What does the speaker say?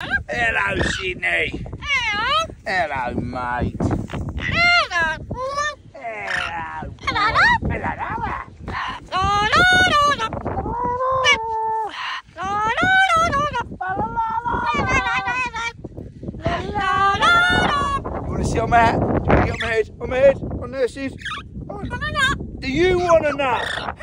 Hello, Sydney. Hello. Hello, mate. Hello. Hello. Hello. Hello. On my hat? On my head? On my head? On nurses? On. Do you want to know?